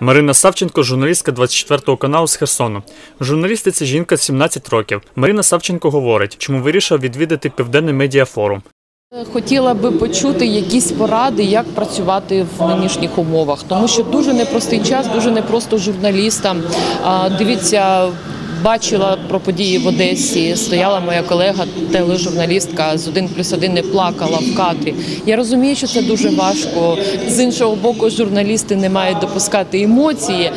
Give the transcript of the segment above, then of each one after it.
Марина Савченко, журналістка 24-го каналу з Херсону. Журналістиця жінка 17 років. Марина Савченко говорить, чому вирішила відвідати південний медіафорум. Хотіла би почути якісь поради, як працювати в нинішніх умовах, тому що дуже непростий час, дуже непросто журналістам. Дивіться. Бачила про події в Одесі. Стояла моя колега, тележурналістка з 1 плюс 1 не плакала в кадрі. Я розумію, що це дуже важко. З іншого боку, журналісти не мають допускати емоції.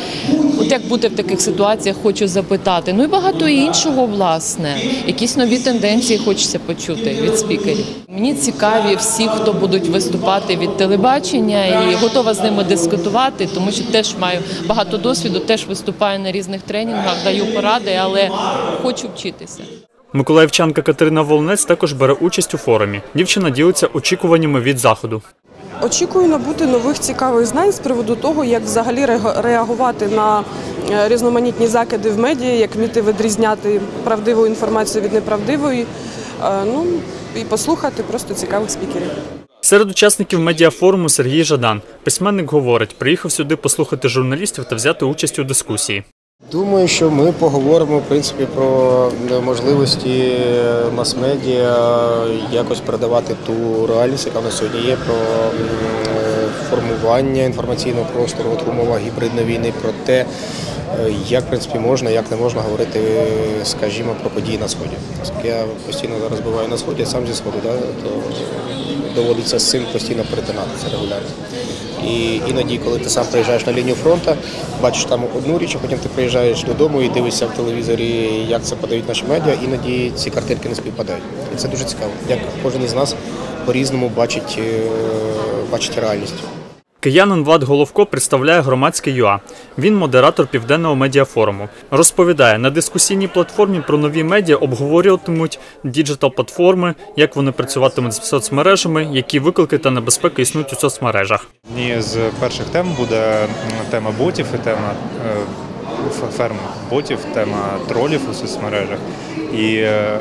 От як бути в таких ситуаціях, хочу запитати. Ну і багато іншого, власне. Якісь нові тенденції хочеться почути від спікерів. Мені цікаві всі, хто будуть виступати від телебачення, і готова з ними дискутувати, тому що теж маю багато досвіду, теж виступаю на різних тренінгах, даю поради, але хочу вчитися. Миколаївчанка Катерина Волнець також бере участь у форумі. Дівчина ділиться очікуваннями від заходу. Очікую набути нових цікавих знань з приводу того, як взагалі реаг- реагувати на е, різноманітні закиди в медіа, як вміти відрізняти правдиву інформацію від неправдивої. Е, Ну і послухати просто цікавих спікерів. Серед учасників медіафоруму Сергій Жадан. Письменник говорить, приїхав сюди послухати журналістів та взяти участь у дискусії. Думаю, що ми поговоримо в принципі про можливості мас-медіа якось передавати ту реальність, яка в нас сьогодні є, про е, формування інформаційного простору в умовах гібридної війни, про те, е, як в принципі можна, як не можна говорити, скажімо, про події на сході. Я постійно зараз буваю на сході, сам зі сходу, да, то доводиться з цим постійно перетинатися регулярно. І іноді, коли ти сам приїжджаєш на лінію фронту, бачиш там одну річ, а потім ти приїжджаєш додому і дивишся в телевізорі, як це подають наші медіа, іноді ці картинки не співпадають. І це дуже цікаво, як кожен із нас по-різному бачить, е, бачить реальність. Киянин Влад Головко представляє громадське ЮА. Він модератор південного медіафоруму. Розповідає, на дискусійній платформі про нові медіа обговорюватимуть діджитал-платформи, як вони працюватимуть з соцмережами, які виклики та небезпеки існують у соцмережах. Однією з перших тем буде тема ботів і тема е, ферм ботів, тема тролів у соцмережах. І е, е,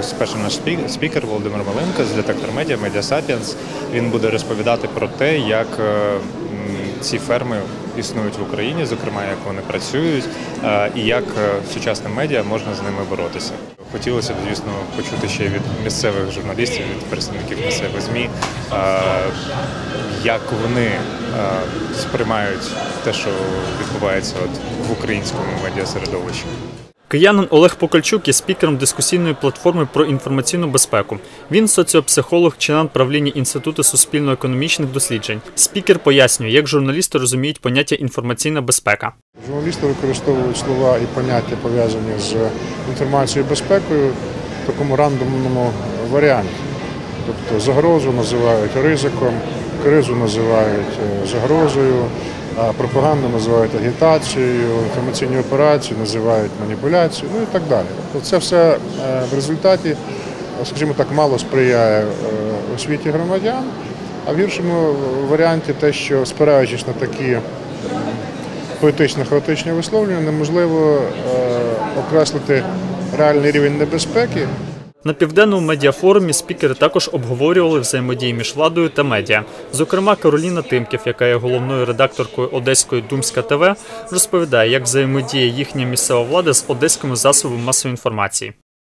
ось перший наш спі- спікер Володимир Маленко з детектор медіа Media Sapiens, Він буде розповідати про те, як е, ці ферми існують в Україні, зокрема як вони працюють, е, і як е, сучасним медіа можна з ними боротися. Хотілося б, звісно, почути ще від місцевих журналістів, від представників місцевих ЗМІ, е, як вони сприймають те, що відбувається от в українському медіасередовищі. Киянин Олег Покальчук є спікером дискусійної платформи про інформаційну безпеку. Він соціопсихолог, член правління Інституту суспільно-економічних досліджень. Спікер пояснює, як журналісти розуміють поняття інформаційна безпека. Журналісти використовують слова і поняття пов'язані з інформацією і безпекою в такому рандомному варіанті. Тобто загрозу називають ризиком, кризу називають е, загрозою, а пропаганду називають агітацією, інформаційні операції називають маніпуляцією, ну і так далі. Тобто це все е, в результаті, е, скажімо так, мало сприяє е, освіті громадян, а в гіршому варіанті те, що спираючись на такі поетично-хаотичні висловлювання неможливо е, окреслити реальний рівень небезпеки. На південному медіафорумі спікери також обговорювали взаємодії між владою та медіа. Зокрема, Кароліна Тимків, яка є головною редакторкою Одеської Думська ТВ, розповідає, як взаємодіє їхня місцева влада з одеськими засобами масової інформації.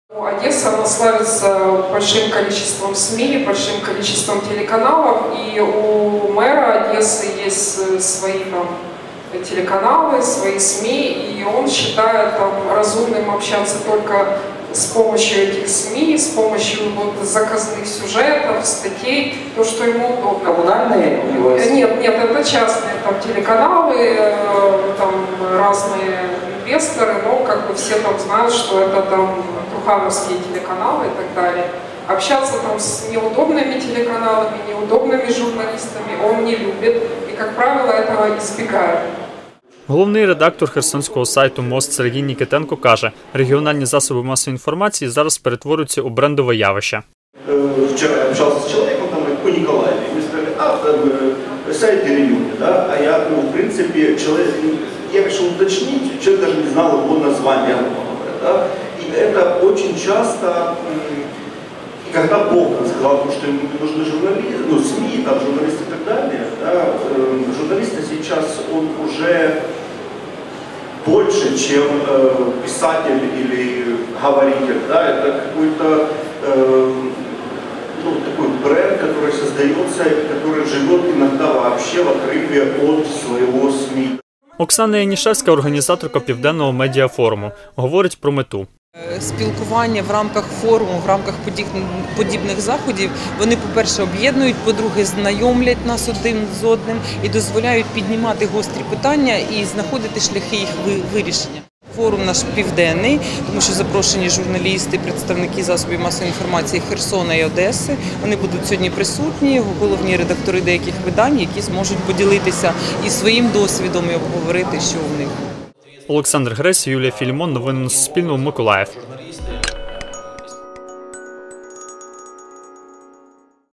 Одесса, она славится большим количеством СМИ, большим количеством телеканалов, и у мэра Одессы есть э, свои там телеканалы, свои СМИ, и он считает там разумным общаться только с помощью этих СМИ, с помощью вот заказных сюжетов, статей, то, что ему удобно. Коммунальные у него есть? Нет, нет, это частные там телеканалы, э, там разные инвесторы, но как бы все там знают, что это там Трухановские телеканалы и так далее. Общаться там с неудобными телеканалами, неудобными журналистами он не любит и, как правило, этого избегает. Головний редактор херсонського сайту Мост Сергій Нікітенко каже, регіональні засоби масової інформації зараз перетворюються у брендове явище. Э, Вчера я общался с человеком, там, говорит, по Николаеве, и мне сказали, а, э, сайт Деревюни, да, а я, ну, в принципе, человек, я решил уточнить, человек даже не знал его названия, грубо говоря, да, и это очень часто м, когда Болтон сказал, что ему не нужны журналисты, ну, СМИ, там, журналисты и так далее, да, э, журналиста сейчас он уже больше, чем э, писатель или говоритель, да, это какой-то э, ну, такой бренд, который создается, и который живет иногда вообще в отрыве от своего СМИ. Оксана Янішевська, організаторка Південного медіафоруму, говорить про мету. Спілкування в рамках форуму, в рамках подіб- подібних заходів, вони, по-перше, об'єднують, по-друге, знайомлять нас один з одним і дозволяють піднімати гострі питання і знаходити шляхи їх вирішення. Форум наш південний, тому що запрошені журналісти, представники засобів масової інформації Херсона і Одеси. Вони будуть сьогодні присутні, головні редактори деяких видань, які зможуть поділитися і своїм досвідом і обговорити, що в них. Олександр Гресь, Юлія Філімон. Новини на Суспільному. Миколаїв.